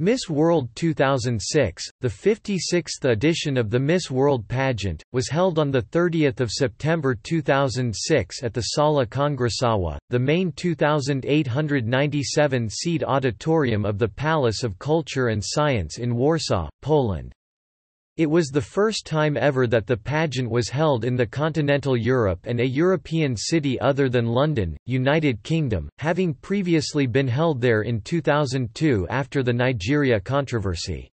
Miss World 2006, the 56th edition of the Miss World pageant, was held on 30 September 2006 at the Sala Kongresowa, the main 2,897-seat auditorium of the Palace of Culture and Science in Warsaw, Poland. It was the first time ever that the pageant was held in the continental Europe and a European city other than London, United Kingdom, having previously been held there in 2002 after the Nigeria controversy.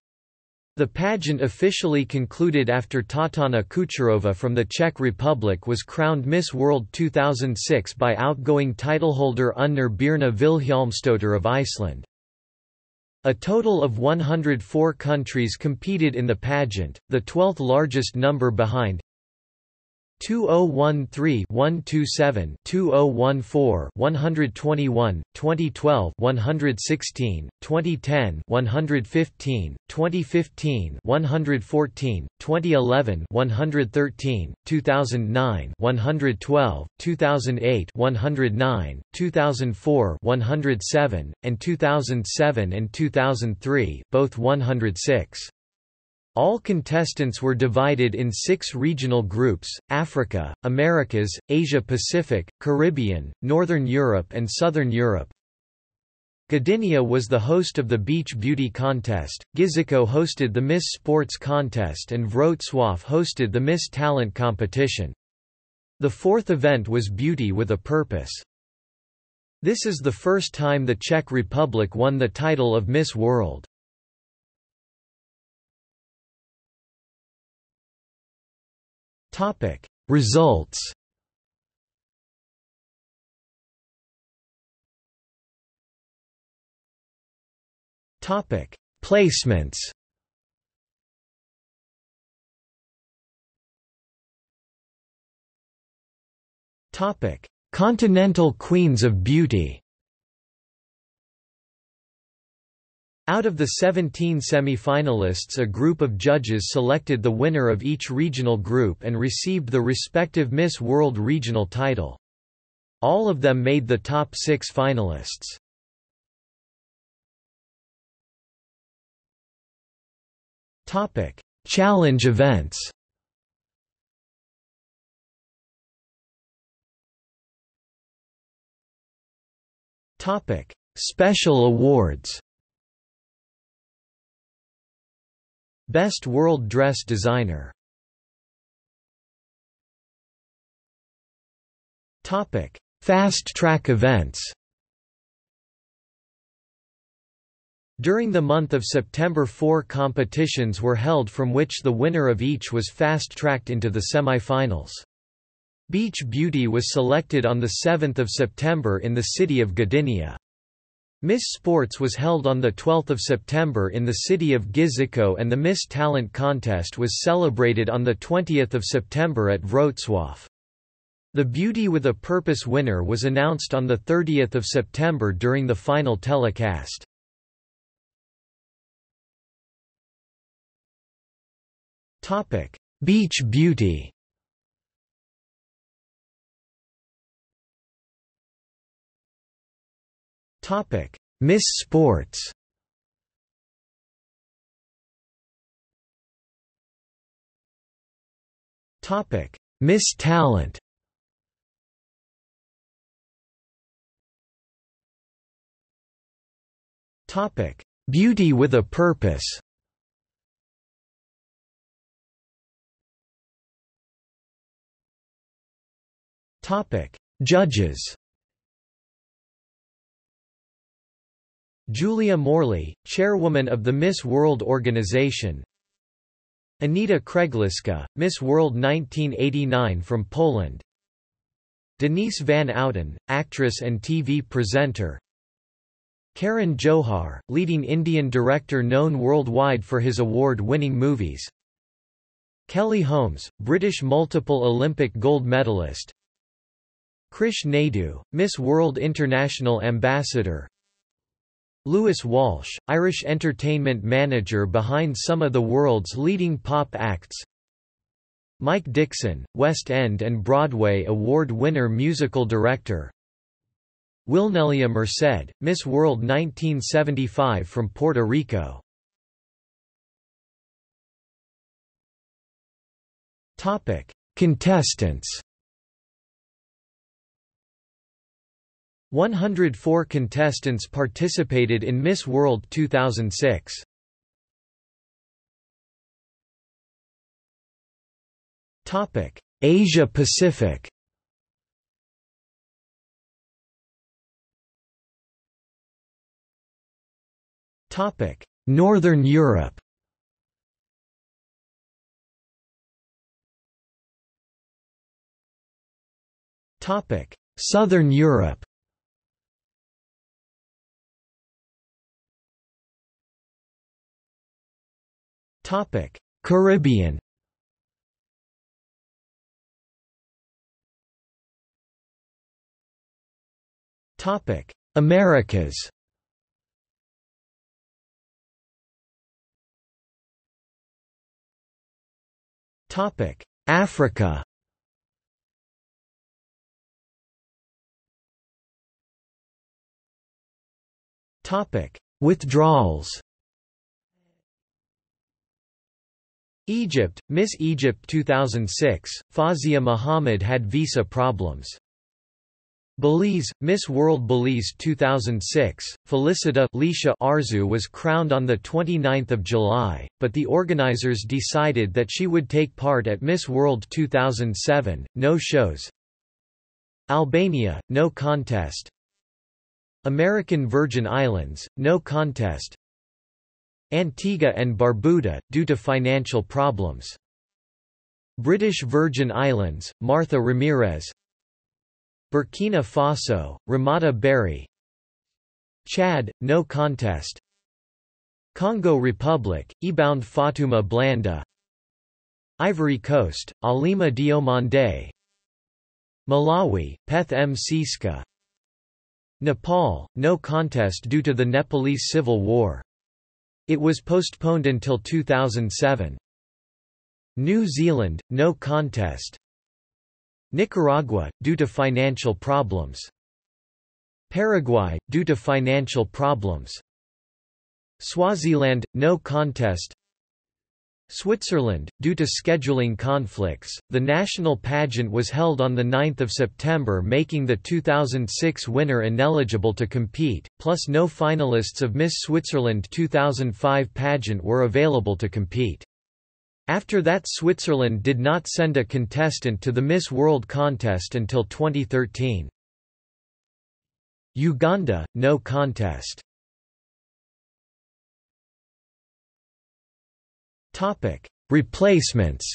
The pageant officially concluded after Tatjana Kucherova from the Czech Republic was crowned Miss World 2006 by outgoing titleholder Unnur Birna Vilhjálmsdóttir of Iceland. A total of 104 countries competed in the pageant, the 12th largest number behind 2013-127, 2014, 121, 2012, 116, 2010, 115, 2015, 114, 2011, 113, 2009, 112, 2008, 109, 2004, 107, and 2007 and 2003, both 106. All contestants were divided in six regional groups, Africa, Americas, Asia-Pacific, Caribbean, Northern Europe and Southern Europe. Gdynia was the host of the Beach Beauty Contest, Giżycko hosted the Miss Sports Contest and Wrocław hosted the Miss Talent Competition. The fourth event was Beauty with a Purpose. This is the first time the Czech Republic won the title of Miss World. Topic. Results. Topic. Placements. Topic. Continental Queens of Beauty Out of the 17 semi-finalists a group of judges selected the winner of each regional group and received the respective Miss World regional title. All of them made the top six finalists. Challenge events Special awards Best World Dress Designer Topic: Fast track events. During the month of September four competitions were held from which the winner of each was fast-tracked into the semi-finals. Beach Beauty was selected on 7 September in the city of Gdynia. Miss Sports was held on 12 September in the city of Giżycko and the Miss Talent contest was celebrated on 20 September at Wrocław. The Beauty with a Purpose winner was announced on 30 September during the final telecast. Beach Beauty Miss Sports. Topic: Miss Talent. Topic: Beauty with a Purpose. Topic: Judges. Julia Morley, chairwoman of the Miss World organization. Aneta Kręglicka, Miss World 1989 from Poland. Denise Van Outen, actress and TV presenter. Karan Johar, leading Indian director known worldwide for his award-winning movies. Kelly Holmes, British multiple Olympic gold medalist. Krish Naidu, Miss World International Ambassador Louis Walsh, Irish entertainment manager behind some of the world's leading pop acts Mike Dixon, West End and Broadway award winner musical director Wilnelia Merced, Miss World 1975 from Puerto Rico. Topic: Contestants. 104 contestants participated in Miss World 2006. Topic: Asia Pacific. Topic: Northern Europe. Topic: Southern Europe. Topic: Caribbean. Topic: Americas. Topic: Africa. Topic: Withdrawals. Egypt, Miss Egypt 2006, Fazia Muhammad had visa problems. Belize, Miss World Belize 2006, Felicita Lisha Arzu was crowned on 29 July, but the organizers decided that she would take part at Miss World 2007, no shows. Albania, no contest American Virgin Islands, no contest Antigua and Barbuda, due to financial problems. British Virgin Islands, Martha Ramirez. Burkina Faso, Ramata Berry. Chad, no contest. Congo Republic, Ebound Fatuma Blanda. Ivory Coast, Alima Diomande. Malawi, Peth M. Siska. Nepal, no contest due to the Nepalese Civil War. It was postponed until 2007. New Zealand, no contest. Nicaragua, due to financial problems. Paraguay, due to financial problems. Swaziland, no contest. Switzerland, due to scheduling conflicts, the national pageant was held on 9 September making the 2006 winner ineligible to compete, plus no finalists of Miss Switzerland 2005 pageant were available to compete. After that Switzerland did not send a contestant to the Miss World contest until 2013. Uganda, no contest Topic: Replacements.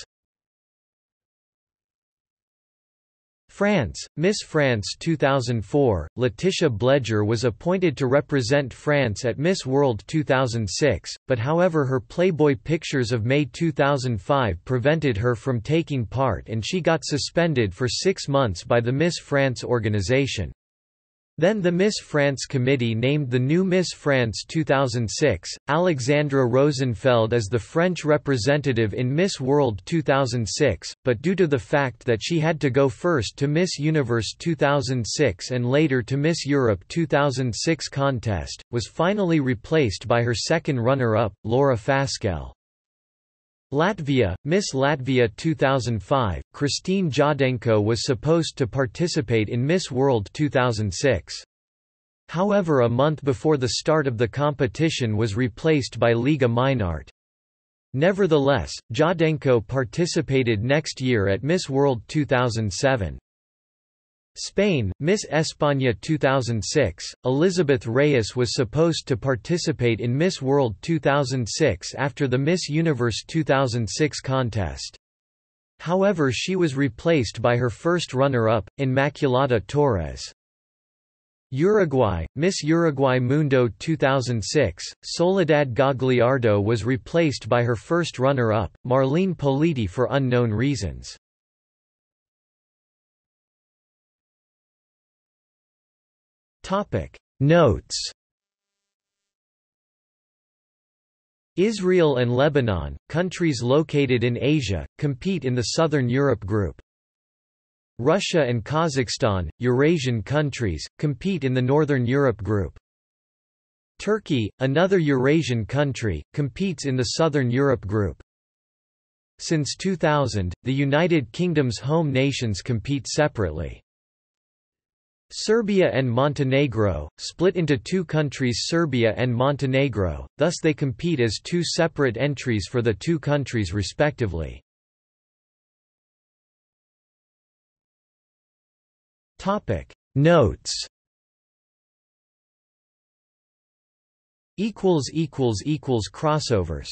France, Miss France 2004, Laetitia Bléger was appointed to represent France at Miss World 2006, but however her Playboy pictures of May 2005 prevented her from taking part and she got suspended for six months by the Miss France organization. Then the Miss France committee named the new Miss France 2006, Alexandra Rosenfeld as the French representative in Miss World 2006, but due to the fact that she had to go first to Miss Universe 2006 and later to Miss Europe 2006 contest, was finally replaced by her second runner-up, Laura Faskel. Latvia, Miss Latvia 2005, Christine Jadenko was supposed to participate in Miss World 2006. However a month before the start of the competition was replaced by Liga Meinart. Nevertheless, Jadenko participated next year at Miss World 2007. Spain, Miss España 2006, Elizabeth Reyes was supposed to participate in Miss World 2006 after the Miss Universe 2006 contest. However she was replaced by her first runner-up, Inmaculada Torres. Uruguay, Miss Uruguay Mundo 2006, Soledad Gagliardo was replaced by her first runner-up, Marlene Politi for unknown reasons. Topic Notes Israel and Lebanon, countries located in Asia, compete in the Southern Europe Group. Russia and Kazakhstan, Eurasian countries, compete in the Northern Europe group. Turkey, another Eurasian country, competes in the Southern Europe group. Since 2000, the United Kingdom's home nations compete separately. Serbia and Montenegro, split into two countries Serbia and Montenegro, thus they compete as two separate entries for the two countries respectively. Notes Crossovers